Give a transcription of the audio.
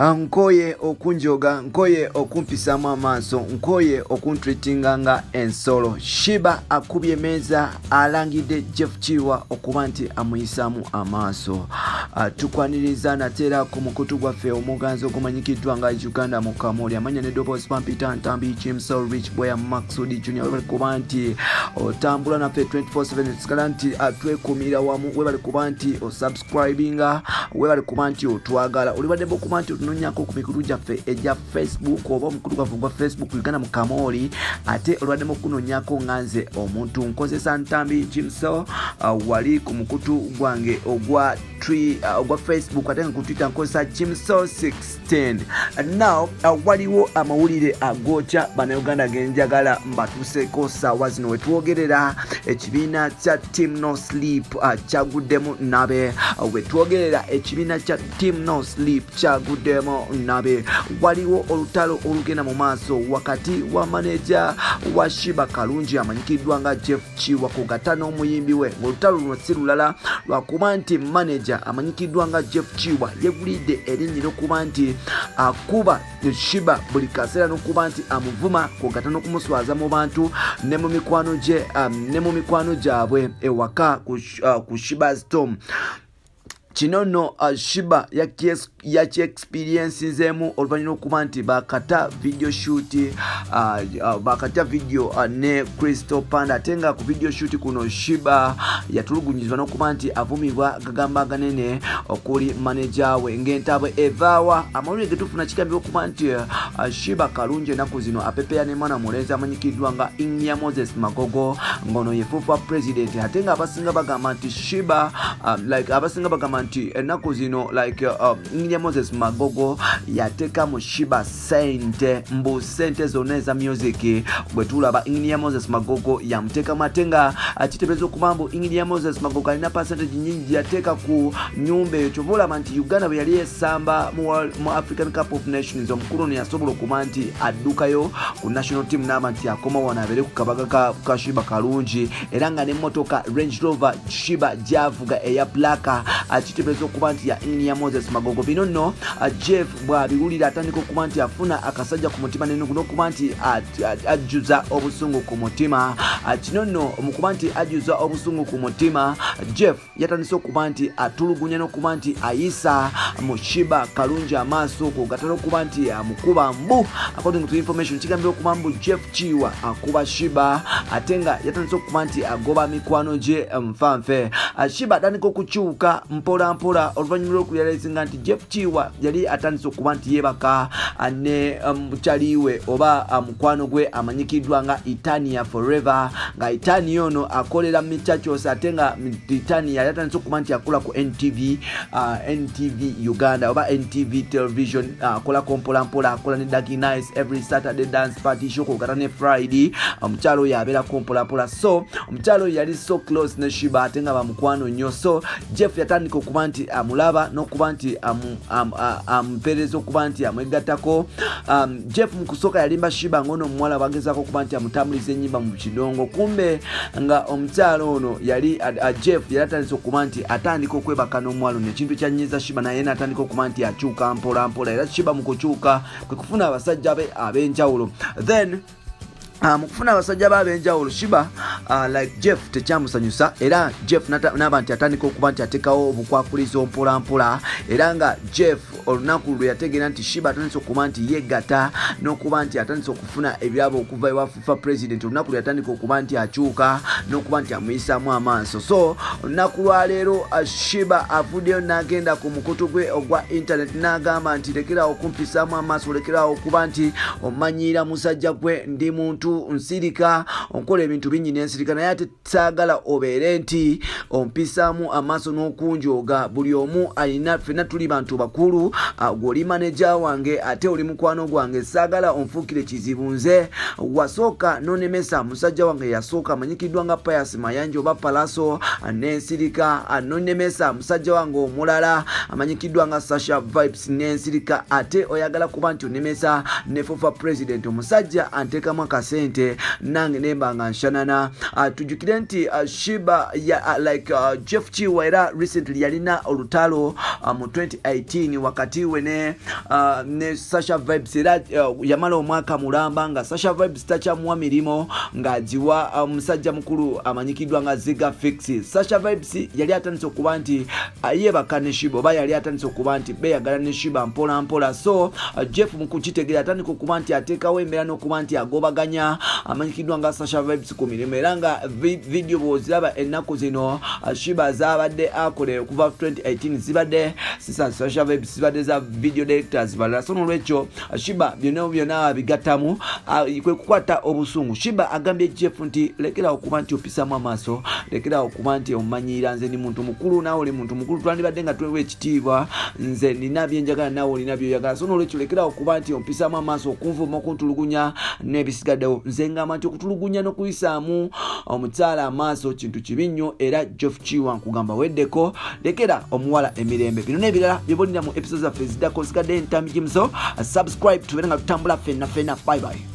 nkoye okunjoga nkoye okumpisaamu amaaso nkoye okuntreatinga nga ensolo. Shiba akubye emeeza alangidde jeff kiwa okuba nti amuyisaamu amaaso. Tukwaniriza nateera ku mukutu gwaffe omuganzi ogumanyikiddwa nga uganda mu kamuli amanya ne dobos pampita ntambi kimsol rich boya maxud webali kuba nti otambula naffe 247 tusigala nti twekumira wamu webali kuba nti osubscribinga webali kuba nti otwagala. Olibadde bokuba nti otunonyako ku mikulu gyaffe egya facebook oba omukulu gwaffe gwa facebook uganda mu kamoli ate olwaddemu okunonyako nga nze omuntu nkozesa ntambi kimso uh, wali ku mukutu gwange ogwa uh, ogwa facebook ate nga ku twitter nkozesa kimso 16 now uh, waliwo amawulire agokya bannayuganda genjagala mbatuuseko saawa zino wetwogerera ekibiina kya team no sleep uh, kyaguddemu nabe uh, wetwogerera ekibiina kya team no sleep kyaguddemu nabe. Waliwo olutalo olugenda mu maaso wakati wa maneja wa shiba kalungi amanyikiddwa nga jeff kiwa kugata n'omuyimbi we. Ngaolutalo luno si lulala lwakuba nti maneja amanyikiddwa nga jeff kiwa yegulidde erinnya ery'okuba nti akuba shiba buli kaseera n'okuba nti amuvuma kugata n'okumuswaza mu bantu ne mu mikwano gye um, ne mu mikwano gyabwe ewaka ku, uh, ku shiba storm kino nno uh, shiba yakyexperiensinzeemu oluvannyuma okuba nti bakata video shoot uh, uh, bakata video ne crystal panda. Ate nga ku video shoot kuno shiba yatulugunyizibwa n'okuba nti avumibwa gagamba ganene okuli maneja we ng'entabwe evaawa amawulire getufuna kigambibwa okuba nti shiba kalungi ennaku zino apepeya ne mwana mulenzi amanyikiddwa nga inya moses magogo ng'ono yefuufa president. Ate nga abasinga bagamba nti shiba like abasinga bagamba nti ennaku zino like uh, nginya moses magogo yateeka mu shiba sente mbu sente zonna eza music. Bwe tulaba inginia moses magogo yamuteekamu ate nga kiteebereza okuba mbu inginia moses magogo alina percentage nyingi yateeka ku nyumba eyo. Kyova olaba nti uganda bwe yali esamba mu african cup of nations omukulu ono yasobola okuba nti addukayo ku national team n'aba nti akoma wano abeere ku kabaga ka shiba kalungi. Era nga n'emmotoka range rover shiba gyavuga eya blaka kiteebereza okuba nti ya inginia moses magogo. Bino nno jeff bwabiwulira atandika okuba nti afuna akasajja ku mutima n'okuba nti ajjuza obusungu ku mutima. Kino nno mukuba nti ajjuza obusungu ku mutima jeff yatandise okuba nti atulugunya n'okuba nti ayisa mu shiba kalungi amaaso kugatala okuba nti amukuba mbu. According to information kigambira okuba mbu jeff kiwa akuba shiba ate nga yatandise okuba nti agoba mikwano gye nfanfe shiba atandika okukyuka mpolampola oluvannyuma lw'okurealizinga nti jeff kiwa yali atandise okuba nti yeebaka ne mukyali we oba mukwano gwe amanyikiddwa nga itania forever nga itania ono akolera michachos ate nga itania yali atandise okuba nti akola ku ntv uh, ntv uganda oba ntv television akolako mpolampola akola ne dagi nice every saturday dance party show kugata ne friday. Omukyalo oyo abeerako mpolampola. So omukyalo oyo yali so close ne shiba ate nga bamukwano nnyo. So jeff yatandika okuba nti amulaba n'okuba nti amumpeereza okuba nti amwegattako um, jeff mu kusooka yalimba shiba ngaono omuwala bagezako okuba nti amutambuliza enyimba mu kidongo. Kumbe nga omukyalo ono yali jeff yali atandise okuba nti atandika okwebaka n'omuwala ono. Ekintu kyanyiza shiba naye natandika okuba nti akyuka mpola mpola era shiba mu kukyuka kwe kufuna abasajja be ab'enjawulo. Then mu kufuna abasajja b'abenjawulo shiba uh, like jeff tekyamusanyusa era jeff naba nti atandika okuba nti atekawo obukwakulizo mpolampola era nga jeff olunaku lwe yategeera nti shiba atandise okuba nti yeggata n'okuba nti atandise okufuna ebirabo okuva ewa fifa president olunaku lwe yatandika okuba nti akyuka n'okuba nti amuyisaamu amaaso. So olunaku lwaleero uh, shiba avuddeyo n'agenda ku mukutu gwe ogwa internet n'agamba nti lekerawo okumpisaamu amaaso lekerawo okuba nti omanyiira musajja gwe ndi muntu nsirika onkola ebintu bingi nensirika naye ate saagala obeere nti ompisaamu amaaso n'okunjooga buli omu alina fenna tuli bantu bakulu gweoli maneja wange ate oli mukwano gwange saagala onfuukire kizibu nze. Wasooka nonemesa musajja wange yasooka amanyikiddwa nga payas mayanja oba palaso nensirika nonemesa musajja wange omulala amanyikiddwa nga sasha vibes nensirika ate oyagala kuba nti onemesa nefufa president omusajja anteekamu akase sente nange nemba nga nshanana uh, tujukire nti uh, shiba ya, uh, like uh, jeff chiwa era recently yalina olutalo uh, mu 2018 wakati we ne, uh, ne sasha vibes era uh, yamala omwaka mulamba nga sasha vibes takyamuwa mirimo ng'agiwa omusajja uh, mukulu amanyikiddwa nga ziga fix. Sasha vibes yali atandise okuba nti uh, yebaka ne shiba oba yali atandise okuba nti beyagala ne shiba mpola mpola. So uh, jeff mukukitegeera atandika okuba nti ateekawo embeera n'okuba nti agobaganya amanyikiddwa nga sasha vibes ku mirimu era nga vidiyo bwoziraba ennaku zino uh, shiba zabadde akole okuva 2018 zibadde sasha vibes zibadde za video directors balala. So nolwekyo uh, shiba byonna byonna bigattamu uh, kwe kukwata obusungu. Shiba agambye jeff nti lekera okuba nti opisamu amaaso lekera okuba nti omumanyira nze ndi muntu mukulu naawe oli muntu mukulu twandibadde nga twewa ekitiibwa nze nina byenjagala naawe olina byoyagala. So nolwekyo lekera okuba nti ompisamu amaaso okunvuma okuntulugunya n'ebisigaddewo nze ngamba nti okutulugunya n'okuyisaamu. Omukyala amaaso kintu kibi nnyo era jeff chiwa nkugamba weddeko. Lekera omuwala emirembe. Bino n'ebirala byebonera mu episode zaffe eziddako zigadde entamigimuso subscribe tubeere nga tutambula fenna fenna bye bye